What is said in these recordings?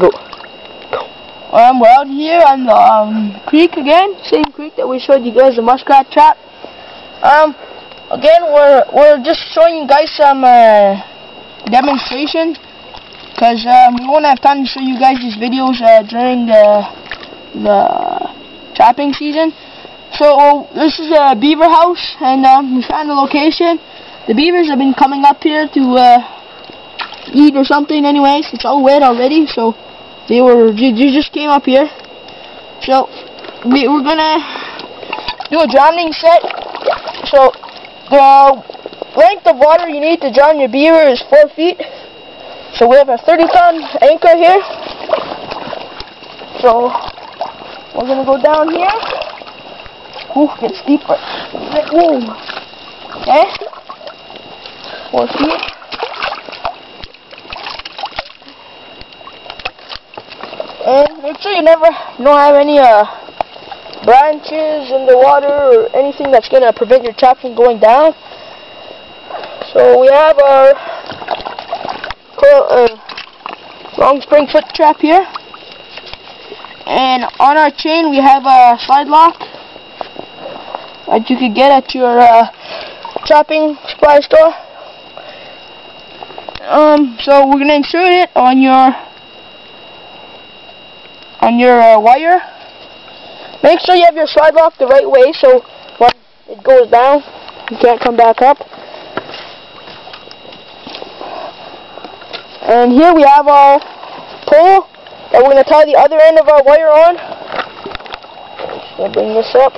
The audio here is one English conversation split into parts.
Go. Um, we're out here on the um, creek again, same creek that we showed you guys the muskrat trap. Um, again, we're we're just showing you guys some uh, demonstration because um, we won't have time to show you guys these videos uh, during the the trapping season. So this is a beaver house, and um, we found the location. The beavers have been coming up here to uh, eat or something. Anyways, it's all wet already, so they were they just came up here. So we, we're gonna do a drowning set. So the length of water you need to drown your beaver is four feet. So we have a 30 ton anchor here. So we're gonna go down here. Ooh, gets deeper. Ooh. Okay. Four feet. And make sure you never don't have any uh branches in the water or anything that's gonna prevent your trap from going down. So we have our uh, long spring foot trap here. And on our chain we have a slide lock that you could get at your uh, trapping supply store. Um, so we're gonna insert it on your on your uh, wire. Make sure you have your slide lock the right way so when it goes down, you can't come back up. And here we have our pole that we're going to tie the other end of our wire on. Bring this up.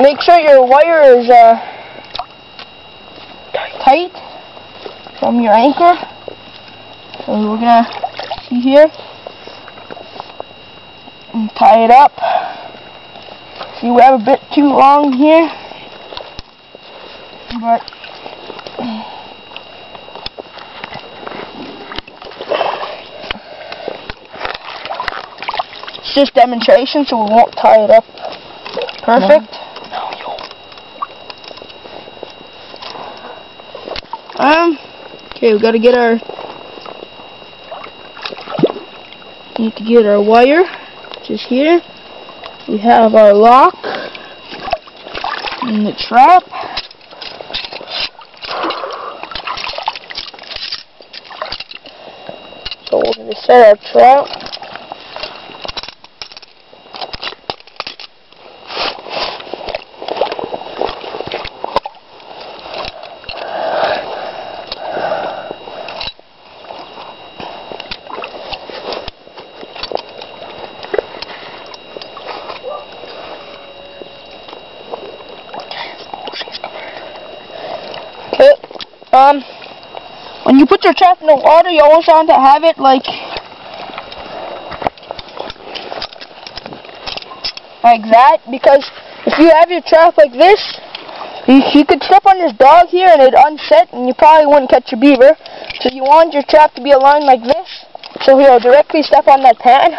Make sure your wire is uh, tight from your anchor. So we're going to see here tie it up. See, we have a bit too long here, but it's just demonstration, so we won't tie it up perfect. Um, okay, we gotta get our, need to get our wire is here. We have our lock and the trap. So we're going to set our trap. Okay. Um, when you put your trap in the water, you always want to have it like like that because if you have your trap like this, you, you could step on this dog here and it unset and you probably wouldn't catch your beaver. So you want your trap to be aligned like this, so he'll directly step on that pan.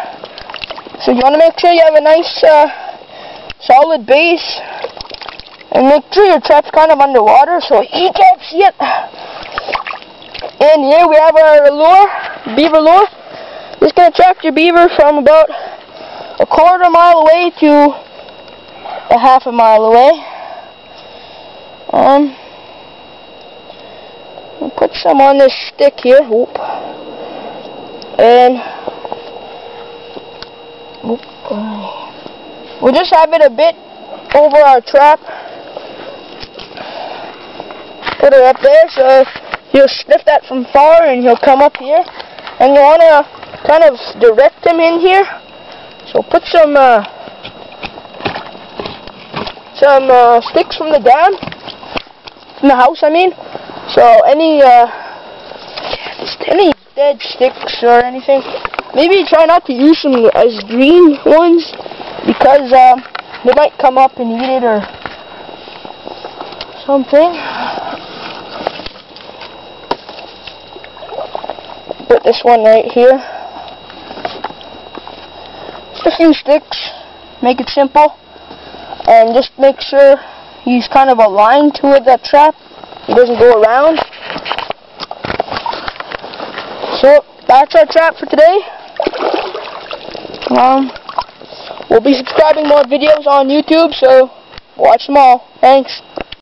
So you want to make sure you have a nice uh, solid base and make sure your trap's kind of underwater so he can't see it. And here we have our lure, beaver lure. Just gonna trap your beaver from about a quarter mile away to a half a mile away. Um, we'll put some on this stick here. And uh, we'll just have it a bit over our trap it up there so he'll sniff that from far and he'll come up here. And you want to kind of direct him in here? So put some uh, some uh, sticks from the dam. From the house I mean. So any uh, any dead sticks or anything. Maybe try not to use some as green ones because uh, they might come up and eat it or something put this one right here. Just a few sticks, make it simple, and just make sure he's kind of aligned to it, that trap. He doesn't go around. So, that's our trap for today. Um, we'll be subscribing more videos on YouTube, so watch them all. Thanks.